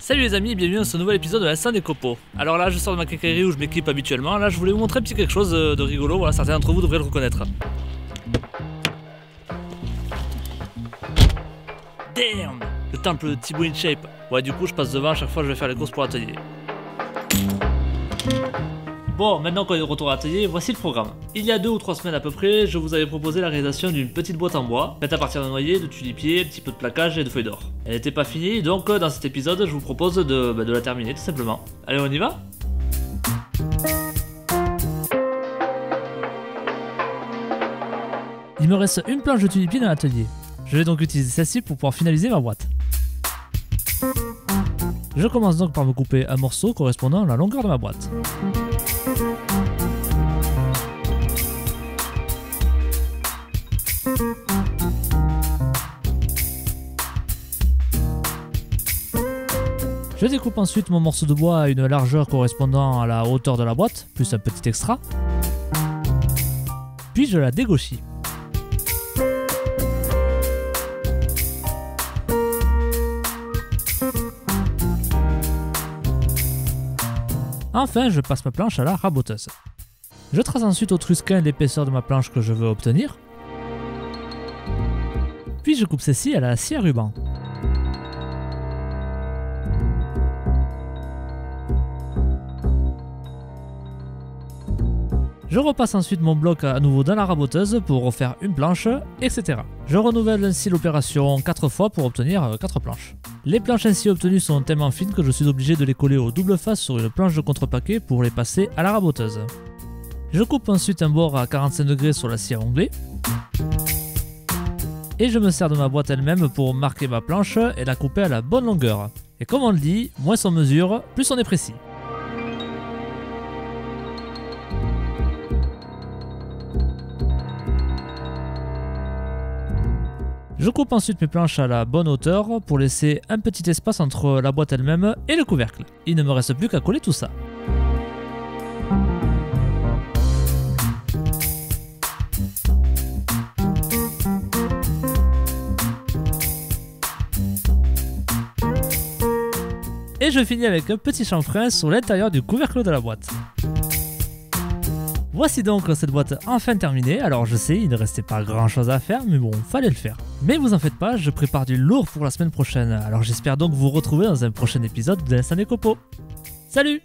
Salut les amis, bienvenue dans ce nouvel épisode de la scène des copeaux. Alors là, je sors de ma quincaillerie où je m'équipe habituellement. Là, je voulais vous montrer un petit quelque chose de rigolo. Voilà, certains d'entre vous devraient le reconnaître. Damn Le temple de Thibaut in Shape. Ouais, du coup, je passe devant à chaque fois que je vais faire les courses pour l'atelier. Bon, maintenant qu'on est de retour à l'atelier, voici le programme. Il y a deux ou trois semaines à peu près, je vous avais proposé la réalisation d'une petite boîte en bois, faite à partir d'un noyer, de tulipiers, un petit peu de plaquage et de feuilles d'or. Elle n'était pas finie, donc dans cet épisode, je vous propose de, bah, de la terminer tout simplement. Allez, on y va? Il me reste une planche de tulipiers dans l'atelier. Je vais donc utiliser celle-ci pour pouvoir finaliser ma boîte. Je commence donc par me couper un morceau correspondant à la longueur de ma boîte. Je découpe ensuite mon morceau de bois à une largeur correspondant à la hauteur de la boîte, plus un petit extra. Puis je la dégauchis. Enfin, je passe ma planche à la raboteuse. Je trace ensuite au trusquin l'épaisseur de ma planche que je veux obtenir. Puis je coupe celle-ci à la scie à ruban. Je repasse ensuite mon bloc à nouveau dans la raboteuse pour refaire une planche, etc. Je renouvelle ainsi l'opération 4 fois pour obtenir 4 planches. Les planches ainsi obtenues sont tellement fines que je suis obligé de les coller au double face sur une planche de contrepaquet pour les passer à la raboteuse. Je coupe ensuite un bord à 45 degrés sur la scie à onglet. Et je me sers de ma boîte elle-même pour marquer ma planche et la couper à la bonne longueur. Et comme on le dit, moins on mesure, plus on est précis. Je coupe ensuite mes planches à la bonne hauteur pour laisser un petit espace entre la boîte elle-même et le couvercle. Il ne me reste plus qu'à coller tout ça. Et je finis avec un petit chanfrein sur l'intérieur du couvercle de la boîte. Voici donc cette boîte enfin terminée, alors je sais, il ne restait pas grand chose à faire, mais bon, fallait le faire. Mais vous en faites pas, je prépare du lourd pour la semaine prochaine, alors j'espère donc vous retrouver dans un prochain épisode de l'Instant des Copeaux. Salut